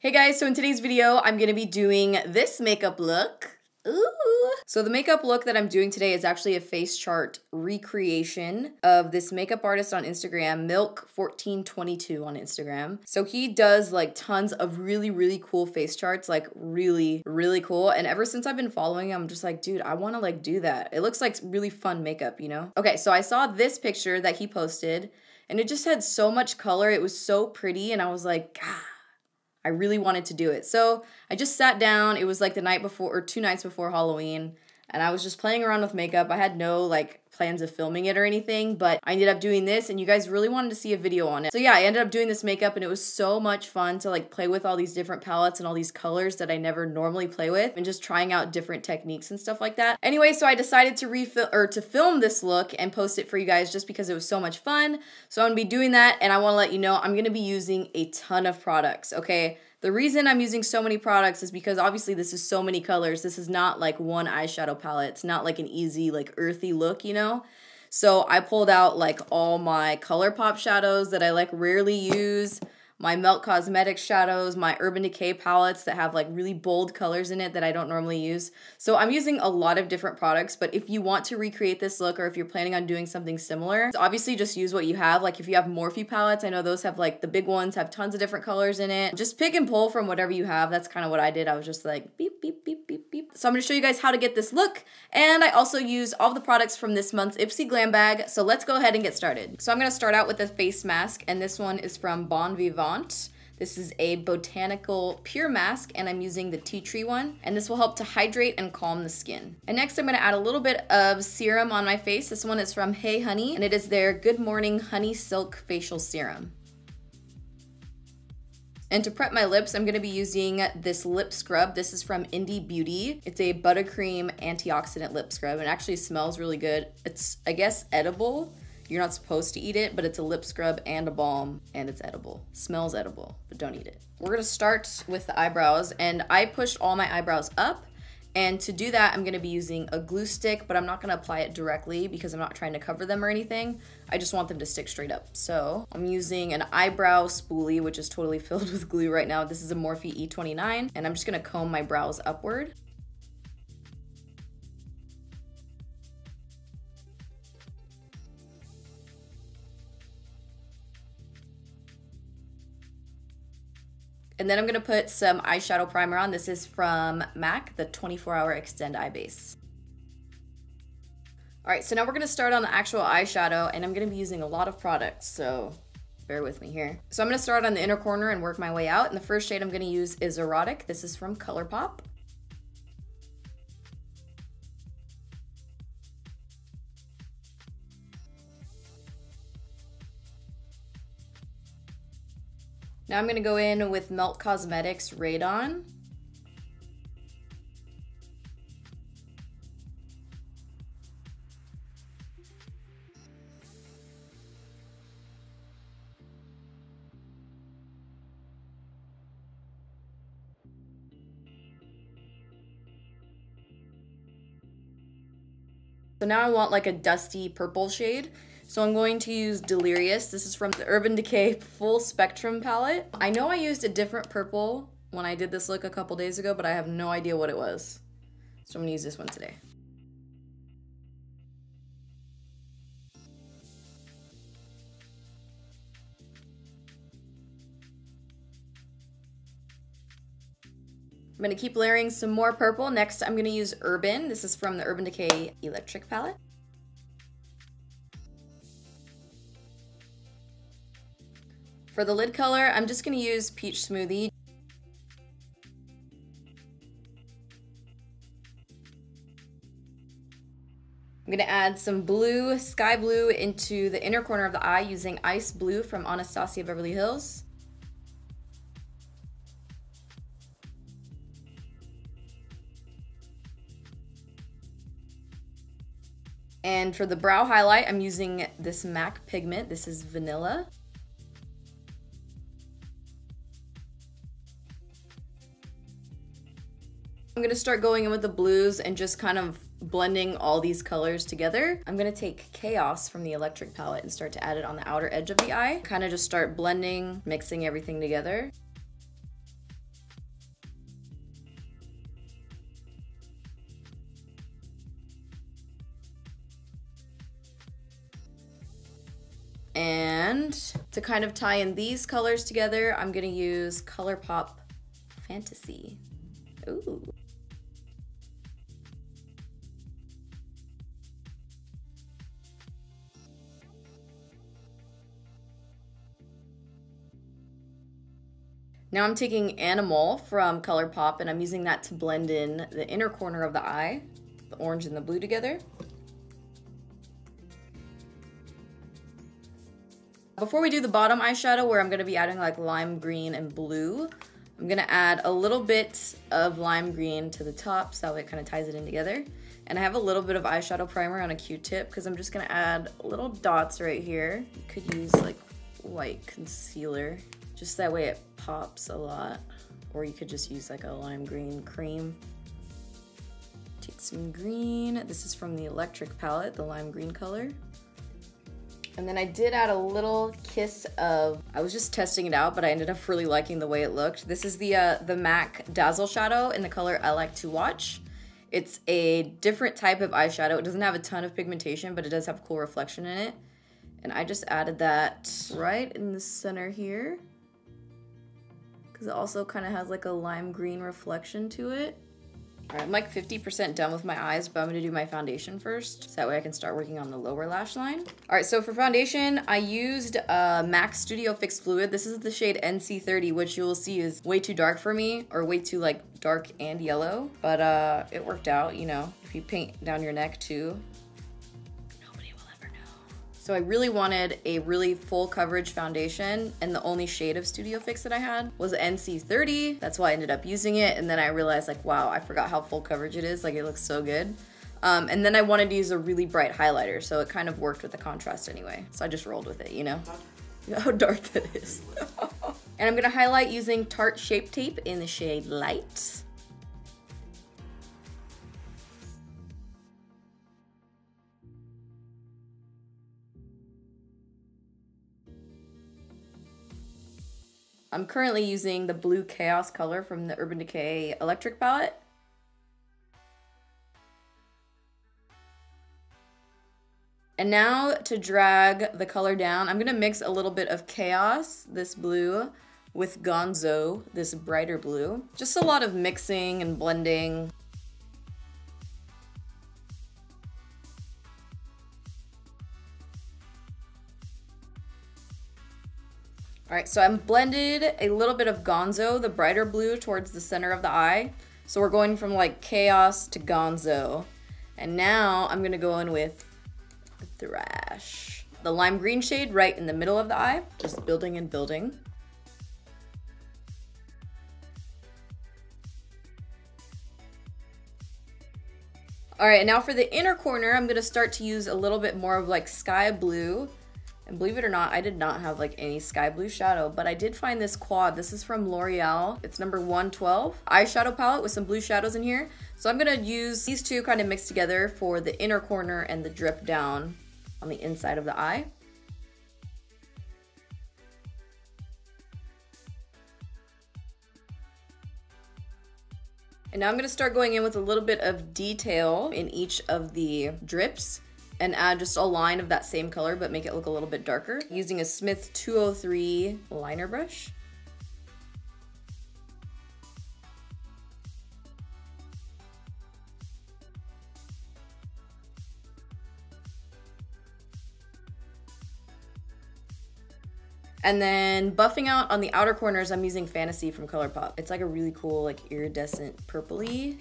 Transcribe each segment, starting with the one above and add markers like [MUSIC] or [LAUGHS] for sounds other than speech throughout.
Hey guys, so in today's video, I'm gonna be doing this makeup look. Ooh. So the makeup look that I'm doing today is actually a face chart recreation of this makeup artist on Instagram, Milk1422 on Instagram. So he does like tons of really, really cool face charts, like really, really cool. And ever since I've been following him, I'm just like, dude, I wanna like do that. It looks like really fun makeup, you know? Okay, so I saw this picture that he posted and it just had so much color. It was so pretty and I was like, God I really wanted to do it. So I just sat down. It was like the night before or two nights before Halloween. And I was just playing around with makeup. I had no like plans of filming it or anything, but I ended up doing this and you guys really wanted to see a video on it. So yeah, I ended up doing this makeup and it was so much fun to like play with all these different palettes and all these colors that I never normally play with and just trying out different techniques and stuff like that. Anyway, so I decided to refill or to film this look and post it for you guys just because it was so much fun. So I'm gonna be doing that and I wanna let you know I'm gonna be using a ton of products, okay? The reason I'm using so many products is because obviously this is so many colors. This is not like one eyeshadow palette. It's not like an easy, like earthy look, you know? So I pulled out like all my ColourPop shadows that I like rarely use my Melt Cosmetics shadows, my Urban Decay palettes that have like really bold colors in it that I don't normally use. So I'm using a lot of different products, but if you want to recreate this look or if you're planning on doing something similar, obviously just use what you have. Like if you have Morphe palettes, I know those have like the big ones have tons of different colors in it. Just pick and pull from whatever you have. That's kind of what I did. I was just like beep, beep, beep, beep, beep. So I'm gonna show you guys how to get this look. And I also use all the products from this month's Ipsy Glam Bag. So let's go ahead and get started. So I'm gonna start out with a face mask and this one is from Bon Vivant this is a botanical pure mask and I'm using the tea tree one and this will help to hydrate and calm the skin. And next I'm gonna add a little bit of serum on my face. This one is from Hey Honey and it is their Good Morning Honey Silk Facial Serum. And to prep my lips, I'm gonna be using this lip scrub. This is from Indi Beauty. It's a buttercream antioxidant lip scrub and actually smells really good. It's, I guess, edible. You're not supposed to eat it, but it's a lip scrub and a balm, and it's edible. Smells edible, but don't eat it. We're gonna start with the eyebrows, and I pushed all my eyebrows up, and to do that, I'm gonna be using a glue stick, but I'm not gonna apply it directly because I'm not trying to cover them or anything. I just want them to stick straight up. So I'm using an eyebrow spoolie, which is totally [LAUGHS] filled with glue right now. This is a Morphe E29, and I'm just gonna comb my brows upward. And then I'm gonna put some eyeshadow primer on. This is from MAC, the 24 Hour Extend Eye Base. All right, so now we're gonna start on the actual eyeshadow and I'm gonna be using a lot of products, so bear with me here. So I'm gonna start on the inner corner and work my way out. And the first shade I'm gonna use is Erotic. This is from ColourPop. Now I'm gonna go in with Melt Cosmetics Radon. So now I want like a dusty purple shade. So I'm going to use Delirious. This is from the Urban Decay Full Spectrum palette. I know I used a different purple when I did this look a couple days ago, but I have no idea what it was. So I'm gonna use this one today. I'm gonna keep layering some more purple. Next, I'm gonna use Urban. This is from the Urban Decay Electric palette. For the lid color, I'm just gonna use Peach Smoothie. I'm gonna add some blue, sky blue into the inner corner of the eye using Ice Blue from Anastasia Beverly Hills. And for the brow highlight, I'm using this MAC pigment. This is Vanilla. going to start going in with the blues and just kind of blending all these colors together. I'm gonna take Chaos from the Electric palette and start to add it on the outer edge of the eye. Kind of just start blending, mixing everything together. And to kind of tie in these colors together, I'm gonna use ColourPop Fantasy. Ooh. Now I'm taking Animal from ColourPop and I'm using that to blend in the inner corner of the eye, the orange and the blue together. Before we do the bottom eyeshadow where I'm to be adding like lime green and blue, I'm to add a little bit of lime green to the top so it kind of ties it in together. And I have a little bit of eyeshadow primer on a Q-tip because I'm just to add little dots right here. You could use like white concealer just that way it pops a lot. Or you could just use like a lime green cream. Take some green. This is from the Electric palette, the lime green color. And then I did add a little kiss of, I was just testing it out, but I ended up really liking the way it looked. This is the, uh, the MAC Dazzle Shadow in the color I Like to Watch. It's a different type of eyeshadow. It doesn't have a ton of pigmentation, but it does have cool reflection in it. And I just added that right in the center here because it also kind of has like a lime green reflection to it. All right, I'm like 50% done with my eyes, but I'm gonna do my foundation first, so that way I can start working on the lower lash line. All right, so for foundation, I used uh, MAC Studio Fix Fluid. This is the shade NC30, which you will see is way too dark for me, or way too like dark and yellow, but uh, it worked out, you know. If you paint down your neck too, so I really wanted a really full coverage foundation and the only shade of Studio Fix that I had was NC30. That's why I ended up using it. And then I realized like, wow, I forgot how full coverage it is. Like it looks so good. Um, and then I wanted to use a really bright highlighter. So it kind of worked with the contrast anyway. So I just rolled with it, you know? [LAUGHS] How dark that is. [LAUGHS] and I'm gonna highlight using Tarte Shape Tape in the shade Light. I'm currently using the blue Chaos color from the Urban Decay Electric palette. And now to drag the color down, I'm gonna mix a little bit of Chaos, this blue, with Gonzo, this brighter blue. Just a lot of mixing and blending. All right, so I'm blended a little bit of Gonzo, the brighter blue, towards the center of the eye. So we're going from like Chaos to Gonzo. And now I'm gonna go in with Thrash. The lime green shade right in the middle of the eye, just building and building. All right, now for the inner corner, I'm gonna start to use a little bit more of like sky blue and believe it or not, I did not have like any sky blue shadow, but I did find this quad. This is from L'Oreal. It's number 112 eyeshadow palette with some blue shadows in here. So I'm gonna use these two kind of mixed together for the inner corner and the drip down on the inside of the eye. And now I'm gonna start going in with a little bit of detail in each of the drips and add just a line of that same color but make it look a little bit darker using a Smith 203 liner brush. And then buffing out on the outer corners, I'm using Fantasy from ColourPop. It's like a really cool, like iridescent purpley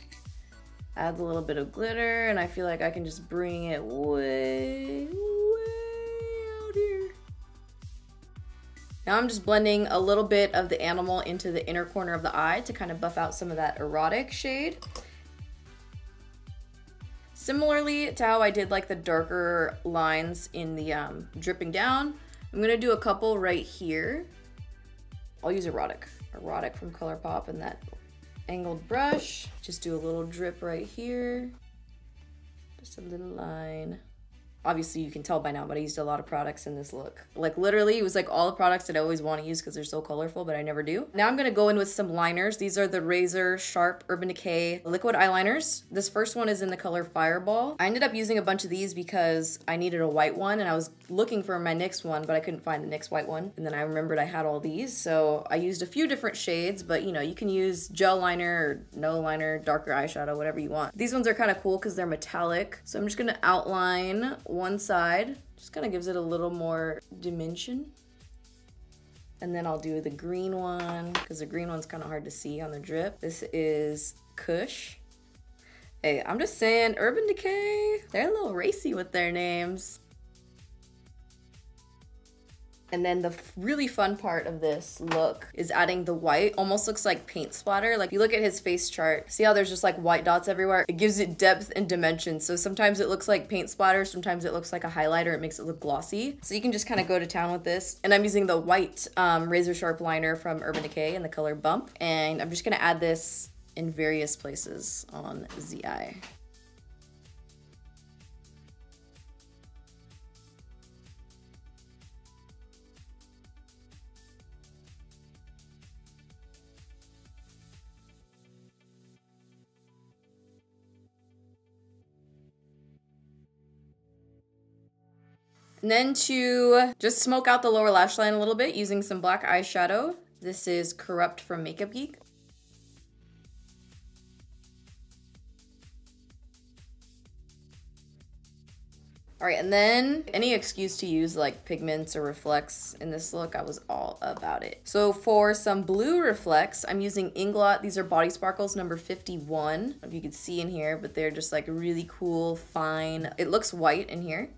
adds a little bit of glitter and I feel like I can just bring it way, way out here. Now I'm just blending a little bit of the animal into the inner corner of the eye to kind of buff out some of that erotic shade. Similarly to how I did like the darker lines in the um, dripping down, I'm gonna do a couple right here. I'll use erotic, erotic from ColourPop and that angled brush. Just do a little drip right here. Just a little line. Obviously you can tell by now, but I used a lot of products in this look. Like literally, it was like all the products that I always want to use because they're so colorful, but I never do. Now I'm gonna go in with some liners. These are the Razor Sharp Urban Decay liquid eyeliners. This first one is in the color Fireball. I ended up using a bunch of these because I needed a white one and I was looking for my NYX one, but I couldn't find the NYX white one. And then I remembered I had all these, so I used a few different shades, but you know, you can use gel liner or no liner, darker eyeshadow, whatever you want. These ones are kind of cool because they're metallic. So I'm just gonna outline one side. Just kind of gives it a little more dimension. And then I'll do the green one because the green one's kind of hard to see on the drip. This is Kush. Hey, I'm just saying, Urban Decay, they're a little racy with their names. And then the really fun part of this look is adding the white. Almost looks like paint splatter. Like you look at his face chart, see how there's just like white dots everywhere? It gives it depth and dimension. So sometimes it looks like paint splatter, sometimes it looks like a highlighter. It makes it look glossy. So you can just kind of go to town with this. And I'm using the white um, razor sharp liner from Urban Decay in the color Bump. And I'm just gonna add this in various places on the eye. And then to just smoke out the lower lash line a little bit using some black eyeshadow. This is Corrupt from Makeup Geek. All right, and then any excuse to use like pigments or reflects in this look, I was all about it. So for some blue reflects, I'm using Inglot. These are Body Sparkles number 51. if you can see in here, but they're just like really cool, fine. It looks white in here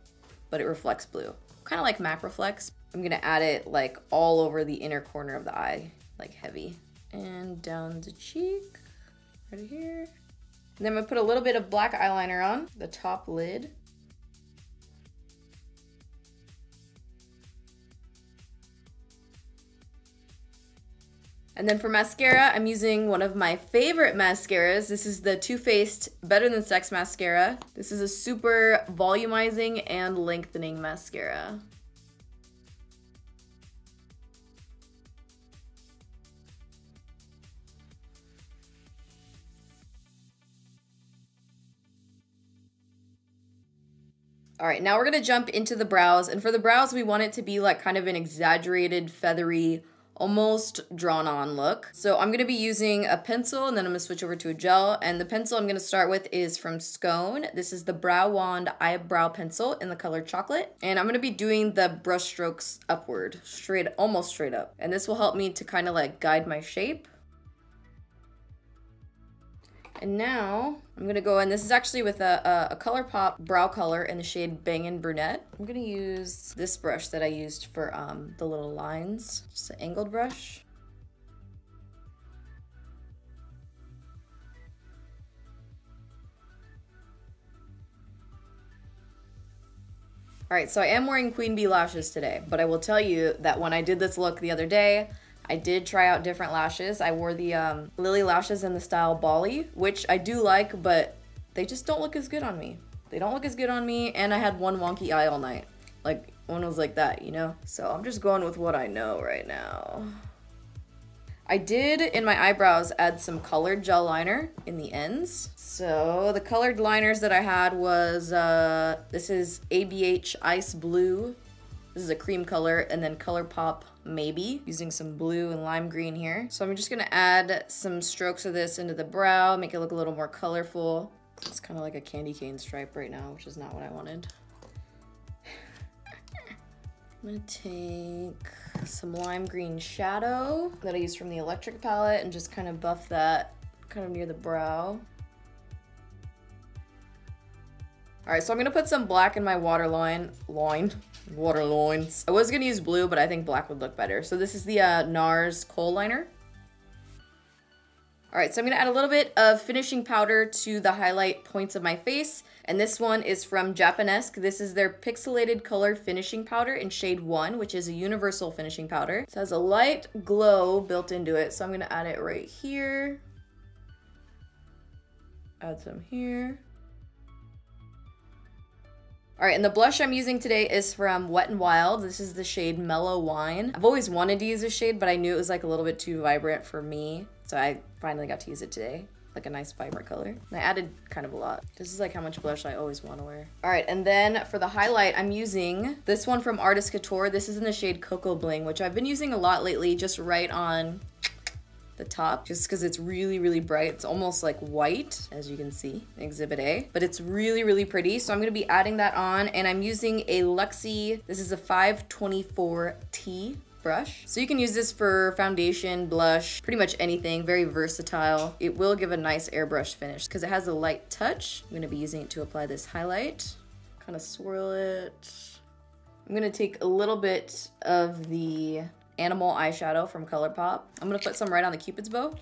but it reflects blue. Kind of like MAC Reflex. I'm gonna add it like all over the inner corner of the eye, like heavy. And down the cheek, right here. And then I'm gonna put a little bit of black eyeliner on the top lid. And then for mascara, I'm using one of my favorite mascaras. This is the Too Faced Better Than Sex Mascara. This is a super volumizing and lengthening mascara. All right, now we're gonna jump into the brows. And for the brows, we want it to be like kind of an exaggerated, feathery, almost drawn on look. So I'm gonna be using a pencil and then I'm gonna switch over to a gel. And the pencil I'm gonna start with is from Skone. This is the Brow Wand Eyebrow Pencil in the color Chocolate. And I'm gonna be doing the brush strokes upward, straight, almost straight up. And this will help me to kind of like guide my shape. And now I'm gonna go in, this is actually with a, a, a ColourPop brow color in the shade Bangin' Brunette. I'm gonna use this brush that I used for um, the little lines, just an angled brush. All right, so I am wearing Queen Bee lashes today, but I will tell you that when I did this look the other day, I did try out different lashes. I wore the um, Lilly lashes in the style Bali, which I do like, but they just don't look as good on me. They don't look as good on me, and I had one wonky eye all night. Like, one was like that, you know? So I'm just going with what I know right now. I did, in my eyebrows, add some colored gel liner in the ends. So the colored liners that I had was, uh, this is ABH Ice Blue. This is a cream color, and then ColourPop maybe, using some blue and lime green here. So I'm just gonna add some strokes of this into the brow, make it look a little more colorful. It's kind of like a candy cane stripe right now, which is not what I wanted. I'm gonna take some lime green shadow that I used from the electric palette and just kind of buff that kind of near the brow. All right, so I'm gonna put some black in my waterline, line, water loins. I was gonna use blue, but I think black would look better. So this is the uh, NARS kohl liner. All right, so I'm gonna add a little bit of finishing powder to the highlight points of my face. And this one is from Japonesque. This is their pixelated color finishing powder in shade one, which is a universal finishing powder. It has a light glow built into it. So I'm gonna add it right here. Add some here. All right, and the blush I'm using today is from Wet n Wild. This is the shade Mellow Wine. I've always wanted to use this shade, but I knew it was like a little bit too vibrant for me. So I finally got to use it today like a nice vibrant color. And I added kind of a lot. This is like how much blush I always want to wear. All right, and then for the highlight, I'm using this one from Artist Couture. This is in the shade Cocoa Bling, which I've been using a lot lately, just right on the top just because it's really really bright it's almost like white as you can see exhibit A but it's really really pretty so I'm gonna be adding that on and I'm using a Luxie this is a 524T brush. So you can use this for foundation, blush, pretty much anything, very versatile. It will give a nice airbrush finish because it has a light touch. I'm gonna be using it to apply this highlight. Kind of swirl it. I'm gonna take a little bit of the animal eyeshadow from ColourPop. I'm gonna put some right on the cupid's bow.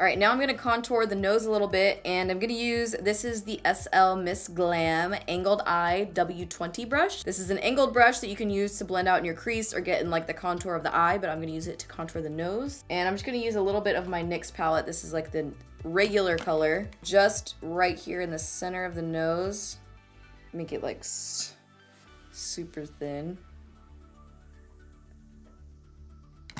All right, now I'm gonna contour the nose a little bit and I'm gonna use, this is the SL Miss Glam Angled Eye W20 brush. This is an angled brush that you can use to blend out in your crease or get in like the contour of the eye, but I'm gonna use it to contour the nose. And I'm just gonna use a little bit of my NYX palette. This is like the regular color, just right here in the center of the nose. Make it like super thin.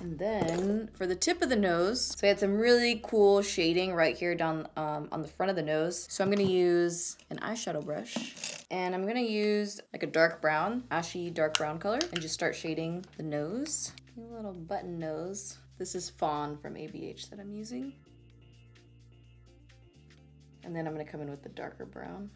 And then for the tip of the nose, so I had some really cool shading right here down um, on the front of the nose. So I'm gonna use an eyeshadow brush and I'm gonna use like a dark brown, ashy dark brown color and just start shading the nose. A little button nose. This is Fawn from ABH that I'm using. And then I'm gonna come in with the darker brown.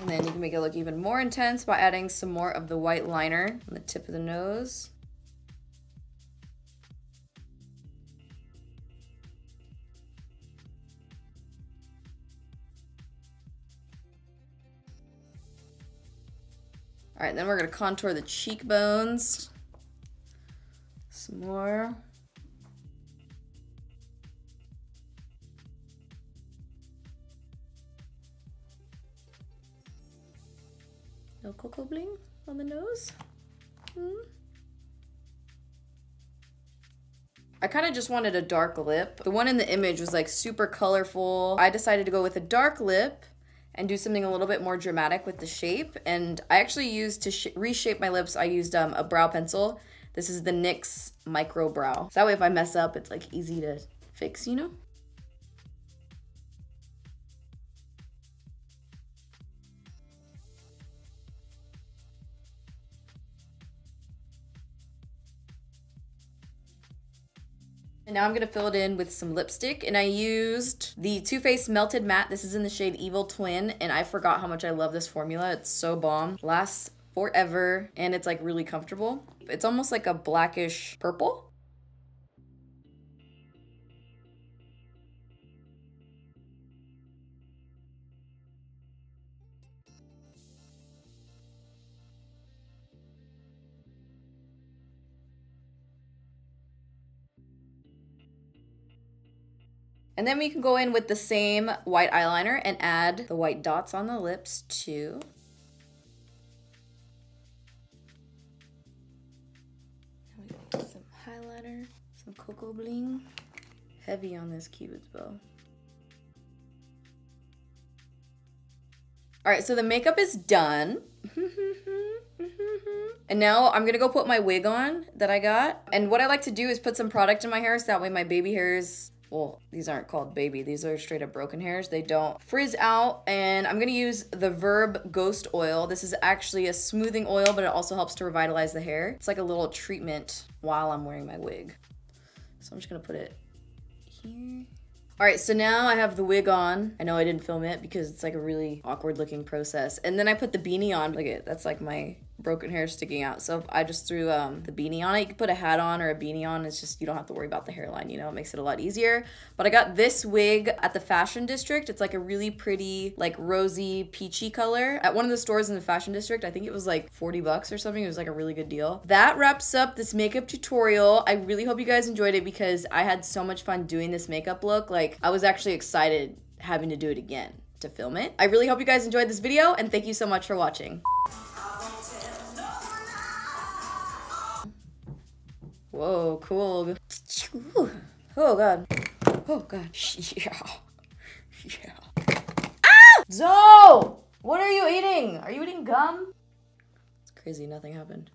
And then you can make it look even more intense by adding some more of the white liner on the tip of the nose. All right, then we're gonna contour the cheekbones. Some more. No cocoa bling on the nose. Hmm. I kind of just wanted a dark lip. The one in the image was like super colorful. I decided to go with a dark lip and do something a little bit more dramatic with the shape. And I actually used to reshape my lips, I used um, a brow pencil. This is the NYX Micro Brow. So that way if I mess up, it's like easy to fix, you know? And now I'm gonna fill it in with some lipstick and I used the Too Faced Melted Matte. This is in the shade Evil Twin and I forgot how much I love this formula. It's so bomb. Lasts forever and it's like really comfortable. It's almost like a blackish purple. And then we can go in with the same white eyeliner and add the white dots on the lips too. Some highlighter, some cocoa bling. Heavy on this cupid's bow. All right, so the makeup is done. [LAUGHS] and now I'm gonna go put my wig on that I got. And what I like to do is put some product in my hair so that way my baby hairs well, these aren't called baby, these are straight up broken hairs. They don't frizz out. And I'm gonna use the Verb Ghost Oil. This is actually a smoothing oil, but it also helps to revitalize the hair. It's like a little treatment while I'm wearing my wig. So I'm just gonna put it here. All right, so now I have the wig on. I know I didn't film it because it's like a really awkward looking process. And then I put the beanie on. Look at that's like my broken hair sticking out. So I just threw um, the beanie on it, you can put a hat on or a beanie on. It's just, you don't have to worry about the hairline, you know, it makes it a lot easier. But I got this wig at the Fashion District. It's like a really pretty, like rosy, peachy color at one of the stores in the Fashion District. I think it was like 40 bucks or something. It was like a really good deal. That wraps up this makeup tutorial. I really hope you guys enjoyed it because I had so much fun doing this makeup look. Like I was actually excited having to do it again to film it. I really hope you guys enjoyed this video and thank you so much for watching. Whoa, cool. Oh god. Oh god. [LAUGHS] Yeah. Yeah. Ah! Zoe! What are you eating? Are you eating gum? It's crazy, nothing happened.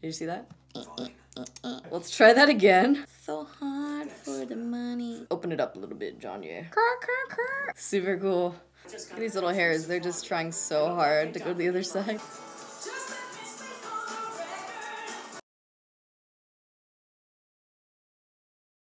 Did you see that? [LAUGHS] Let's try that again. So hard for the money. Open it up a little bit, John. Yeah. Super cool. These little hairs, they're just trying so hard to go to the other side.